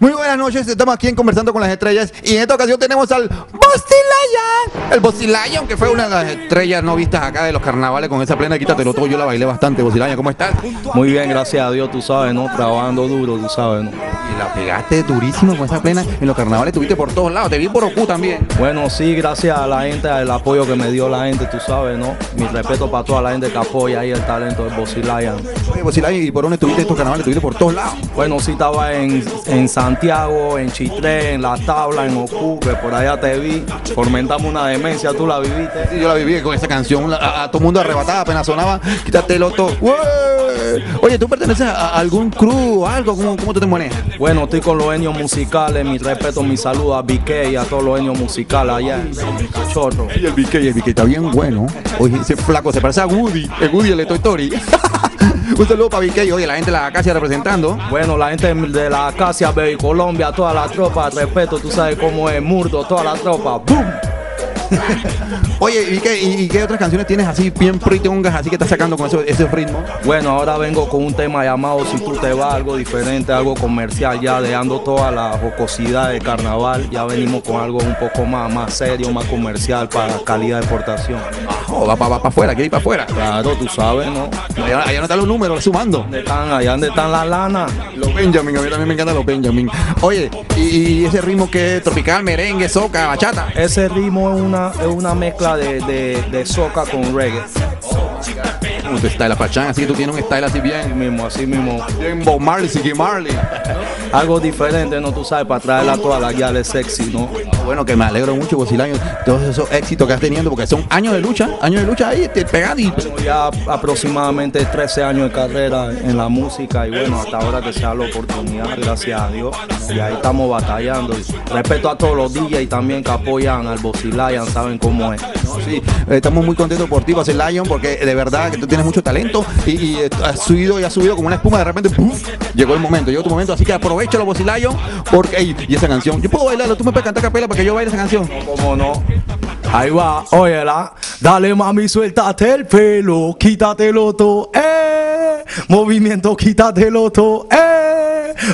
Muy buenas noches, estamos aquí en Conversando con las Estrellas y en esta ocasión tenemos al Bosilayan. El Bosilayan, que fue una de las estrellas no vistas acá de los carnavales con esa plena quítatelo todo. Yo la bailé bastante, Bosilayan, ¿cómo estás? Muy bien, gracias a Dios, tú sabes, ¿no? Trabajando duro, tú sabes, ¿no? Y la pegaste durísimo con esa plena en los carnavales, tuviste por todos lados, te vi por Ocu también. Bueno, sí, gracias a la gente, al apoyo que me dio la gente, tú sabes, ¿no? Mi respeto para toda la gente que apoya ahí el talento Lion. Oye, Bosilayan, ¿y por dónde estuviste estos carnavales? Tuviste por todos lados. Bueno, sí, estaba en, en Santiago, en Chitré, en La Tabla, en Ocu, que por allá te vi. Fomentamos una demencia, tú la viviste. Sí, yo la viví con esa canción, a, a todo mundo arrebatada, apenas sonaba, quítatelo todo. ¡Ué! Oye, ¿tú perteneces a, a algún crew o algo? ¿Cómo, ¿Cómo tú te manejas? Bueno, estoy con los enios musicales, mi respeto, mi saludo a BK y a todos los enios musicales allá en Cachorro. Y el BK, el BK está bien bueno. Oye, ese flaco se parece a Woody, el Woody el de Toy Story. Un saludo para BK, oye, la gente de la Acacia representando. Bueno, la gente de la Acacia, Baby Colombia, toda la tropa, respeto, tú sabes cómo es, Murdo, toda la tropa, ¡boom! Oye, ¿y qué, y, y qué otras canciones tienes así bien pritongas, así que estás sacando con eso, ese ritmo? Bueno, ahora vengo con un tema llamado Si tú te vas, algo diferente, algo comercial, ya dejando toda la jocosidad de carnaval, ya venimos con algo un poco más, más serio, más comercial para calidad de exportación. Oh, va para afuera, quiere ir para afuera. Claro, tú sabes, ¿no? Allá, allá no están los números, sumando. ¿Dónde están? Allá donde están las lanas. Los Benjamin, a mí también me encantan los Benjamin. Oye, ¿y, y ese ritmo que es tropical, merengue, soca, bachata? Ese ritmo es una, es una mezcla de, de, de soca con reggae. Tu style, Pachán, así que tú tienes un style así Así bien, mismo, así mismo. bien Bob Marley, Siggy Marley. Algo diferente, ¿no? Tú sabes, para traerla a todas las guiales sexy, ¿no? Bueno, que me alegro mucho, Bosilaño, todos esos éxitos que has tenido, porque son años de lucha, años de lucha ahí, pegadito. Ya aproximadamente 13 años de carrera en la música y bueno, hasta ahora que se da la oportunidad, gracias a Dios. Y ahí estamos batallando. Respeto a todos los DJs también que apoyan al Bosilayan, saben cómo es. Sí, estamos muy contentos por ti, Lion, porque de verdad que tú tienes mucho talento y, y, eh, has subido y has subido como una espuma, de repente ¡puf! llegó el momento, llegó tu momento, así que aprovechalo, José Lion, porque, y esa canción, yo puedo bailarlo, tú me puedes cantar capela para que yo baile esa canción. ¿Cómo no? Ahí va, óyela. Dale mami, suéltate el pelo, quítatelo todo, eh. Movimiento, quítatelo todo, eh.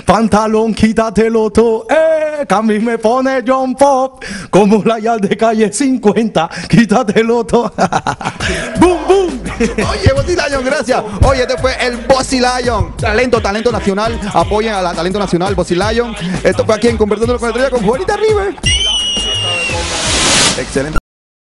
Pantalón, quítatelo todo, eh. Mí me pone John Pop, como la yal de calle 50, quítatelo todo. boom, boom. Oye, Bossy Lion, gracias. Oye, este fue el Bossy Lion. Talento, talento nacional. Apoyen a la talento nacional, Bossy Lion. Esto fue aquí en Conversando con la Estrella con Juanita River. Excelente.